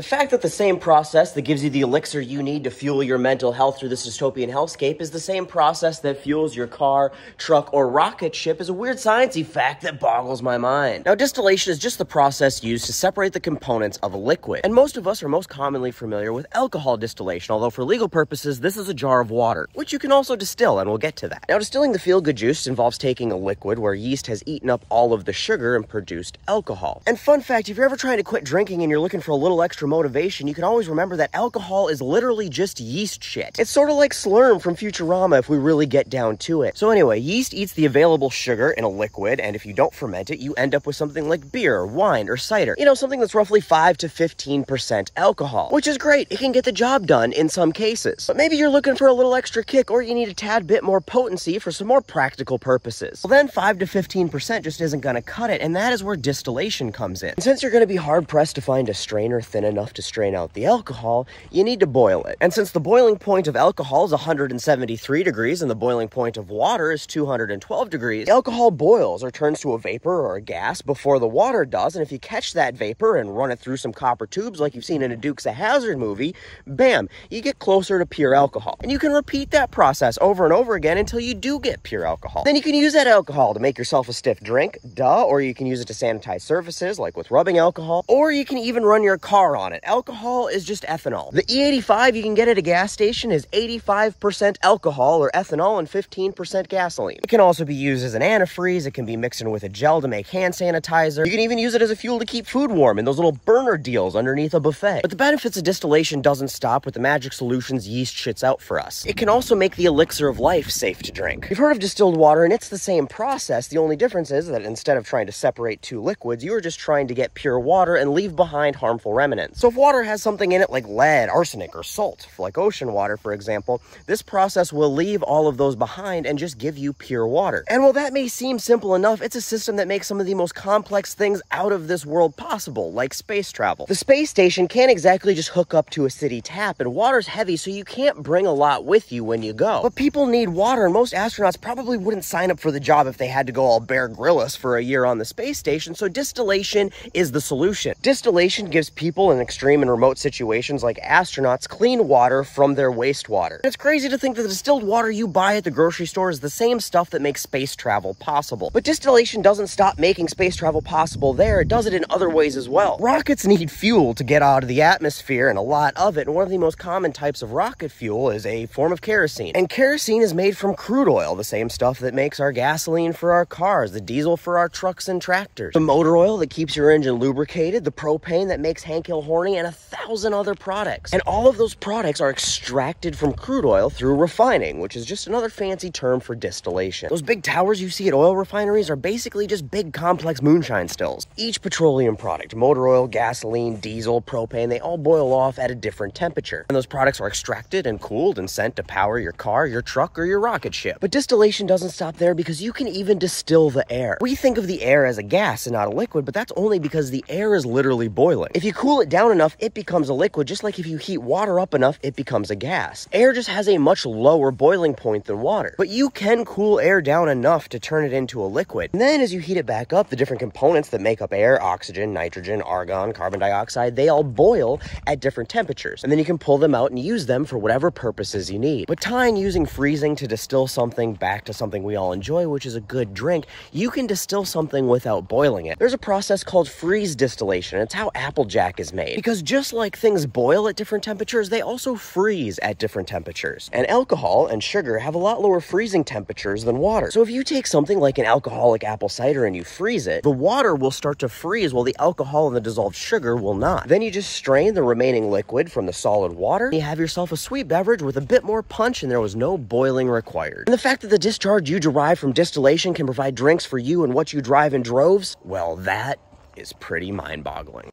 The fact that the same process that gives you the elixir you need to fuel your mental health through this dystopian hellscape is the same process that fuels your car, truck, or rocket ship is a weird sciencey fact that boggles my mind. Now, distillation is just the process used to separate the components of a liquid, and most of us are most commonly familiar with alcohol distillation, although for legal purposes, this is a jar of water, which you can also distill, and we'll get to that. Now, distilling the feel-good juice involves taking a liquid where yeast has eaten up all of the sugar and produced alcohol. And fun fact, if you're ever trying to quit drinking and you're looking for a little extra motivation, you can always remember that alcohol is literally just yeast shit. It's sort of like Slurm from Futurama if we really get down to it. So anyway, yeast eats the available sugar in a liquid, and if you don't ferment it, you end up with something like beer, wine, or cider. You know, something that's roughly 5 to 15% alcohol, which is great. It can get the job done in some cases. But maybe you're looking for a little extra kick, or you need a tad bit more potency for some more practical purposes. Well, then 5 to 15% just isn't going to cut it, and that is where distillation comes in. And since you're going to be hard pressed to find a strainer thin enough to strain out the alcohol, you need to boil it. And since the boiling point of alcohol is 173 degrees and the boiling point of water is 212 degrees, alcohol boils or turns to a vapor or a gas before the water does. And if you catch that vapor and run it through some copper tubes like you've seen in a Dukes of Hazzard movie, bam, you get closer to pure alcohol. And you can repeat that process over and over again until you do get pure alcohol. Then you can use that alcohol to make yourself a stiff drink, duh, or you can use it to sanitize surfaces like with rubbing alcohol, or you can even run your car on it. Alcohol is just ethanol. The E85 you can get at a gas station is 85% alcohol or ethanol and 15% gasoline. It can also be used as an antifreeze, it can be mixed in with a gel to make hand sanitizer. You can even use it as a fuel to keep food warm in those little burner deals underneath a buffet. But the benefits of distillation doesn't stop with the magic solutions yeast shits out for us. It can also make the elixir of life safe to drink. You've heard of distilled water and it's the same process. The only difference is that instead of trying to separate two liquids, you are just trying to get pure water and leave behind harmful remnants. So if water has something in it like lead, arsenic, or salt, like ocean water, for example, this process will leave all of those behind and just give you pure water. And while that may seem simple enough, it's a system that makes some of the most complex things out of this world possible, like space travel. The space station can't exactly just hook up to a city tap, and water's heavy, so you can't bring a lot with you when you go. But people need water, and most astronauts probably wouldn't sign up for the job if they had to go all Bear Grylls for a year on the space station, so distillation is the solution. Distillation gives people in extreme and remote situations like astronauts clean water from their wastewater. It's crazy to think that the distilled water you buy at the grocery store is the same stuff that makes space travel possible. But distillation doesn't stop making space travel possible there, it does it in other ways as well. Rockets need fuel to get out of the atmosphere and a lot of it, and one of the most common types of rocket fuel is a form of kerosene. And kerosene is made from crude oil, the same stuff that makes our gasoline for our cars, the diesel for our trucks and tractors, the motor oil that keeps your engine lubricated, the propane that makes Hank Hill horny, and a thousand other products. And all of those products are extracted from crude oil through refining, which is just another fancy term for distillation. Those big towers you see at oil refineries are basically just big complex moonshine stills. Each petroleum product, motor oil, gasoline, diesel, propane, they all boil off at a different temperature. And those products are extracted and cooled and sent to power your car, your truck, or your rocket ship. But distillation doesn't stop there because you can even distill the air. We think of the air as a gas and not a liquid, but that's only because the air is literally boiling. If you cool it down enough, it becomes a liquid, just like if you heat water up enough, it becomes a gas. Air just has a much lower boiling point than water, but you can cool air down enough to turn it into a liquid. And then as you heat it back up, the different components that make up air, oxygen, nitrogen, argon, carbon dioxide, they all boil at different temperatures. And then you can pull them out and use them for whatever purposes you need. But tying using freezing to distill something back to something we all enjoy, which is a good drink, you can distill something without boiling it. There's a process called freeze distillation. It's how Applejack is made. Because just like things boil at different temperatures, they also freeze at different temperatures. And alcohol and sugar have a lot lower freezing temperatures than water. So if you take something like an alcoholic apple cider and you freeze it, the water will start to freeze while the alcohol and the dissolved sugar will not. Then you just strain the remaining liquid from the solid water. and You have yourself a sweet beverage with a bit more punch and there was no boiling required. And the fact that the discharge you derive from distillation can provide drinks for you and what you drive in droves, well, that is pretty mind boggling.